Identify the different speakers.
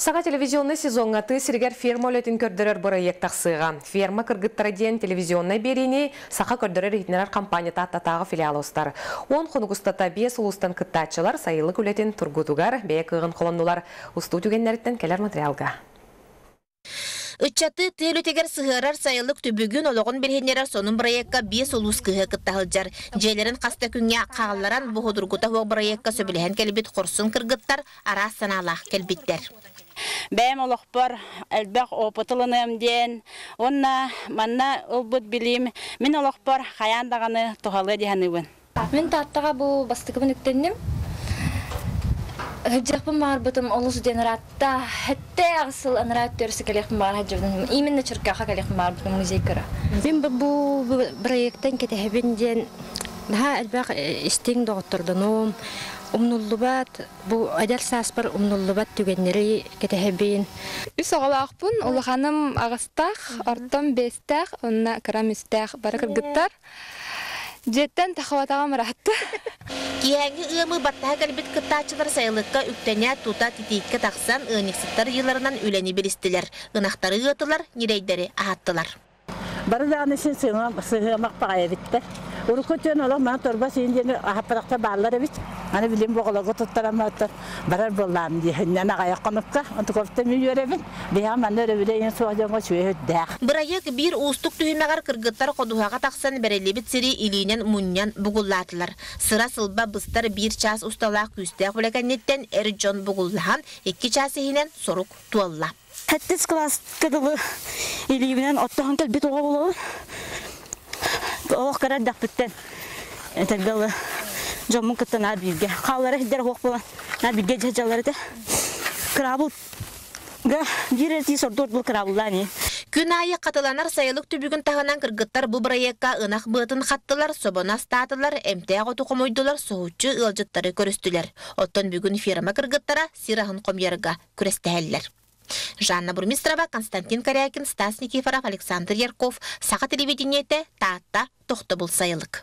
Speaker 1: Саға телевизионный сезонға ты сиргер ферма өлетін көрдірер бұрайек тақсыға. Ферма кыргыттара ден телевизионный беріне сақа көрдірер етінер компания таттатағы филиалостар. Он құнығыстата бес ұлыстан кыттачылар сайылық өлетін тұргутугар бәе кығын қолоннулар. Усту түгеннеріттен келер материалға.
Speaker 2: Ыччаты тыйлүтегер сыһырар сайылык түбүгүн олоғын берхенерер сонун проектка бес улус кыһы кыттахылжар. Жээлерин каста күнгө каалларан буһудургута хуок проектка сөбүлэһен келбит хорсун кыргыттар ара санаалаах келбиттер.
Speaker 3: Бәм олохпор элбэх опытылыным ден онна манна ылбыт билим мен олохпор хаян даганы тухалы диханыбын
Speaker 4: Мен таттаға бұл бастықымын үктеннім. Хыджақпын мағар бұтым олыс ден ратта. Хәтте ағысыл анырат төрісі кәлеқпін мағар хаджырдың. Именно чыркаға кәлеқпін мағар бұтым музей кіра.
Speaker 5: Мен бұл проекттен кетехебин ден daha элбак истең доғыттырдыным умнуллубат бу адар саспар умнуллубат түгеннери кетехебин
Speaker 6: Үс оғалақпын, улаханым ағыстақ, ортом бестақ, онна кырам үстақ бары кыргыттар. Жеттен тахаватаға мұратты.
Speaker 2: Киһәңи ыымы баттаһа кэлбит кыттаачылар сайылыкка үктәнә тута титикке тахсан ыниксыттар йыларынан үләни билистилер. Ынахтары ыытылар, нирейдери аһаттылар.
Speaker 7: Бары дағаны сен сыгымақ бағая бітті. Урукку төн олақ мана торба сен дені ахаппадақта баллар бит. Аны билем боғылығы тұттараматтыр. Барар боллам қоныққа. Онты көпті мен өребін. Бия маны өребілейін суағанға шөйі дәқ.
Speaker 2: Бырайык бир устук түймәгәр кыргыттар кодуһага таксан берелебит сири илинен муннян бугуллатылар. Сыра сылба быстар бир час усталак күстә хүләкәннеттен эрҗон бугуллахан 2 час хинен сорук туалла.
Speaker 3: хәттес класс кыдылы илибинен оттохан келбит оға болу олох карар дақпыттен этергалы жомун кыттан абирге. Қаллары хиддер хоқ болан. Абирге жажалары да крабыл га дирерти сордор бұл крабыллани
Speaker 2: Күн айы қатыланар сайылык түбүгүн тағанан кыргыттар бу проектка ынах бытын хаттылар, собонас татылар, эмтег оту комойдулар, соһучу ылжыттары көрөстүлер. Оттон бүгүн фирма кыргыттара сираһын комьерга күрестәһәлләр. Жанна Бурмистрова, Константин Корякин, Стас Никифоров, Александр Ярков. Сақа телевидениете Таатта Тохтобул сайылык.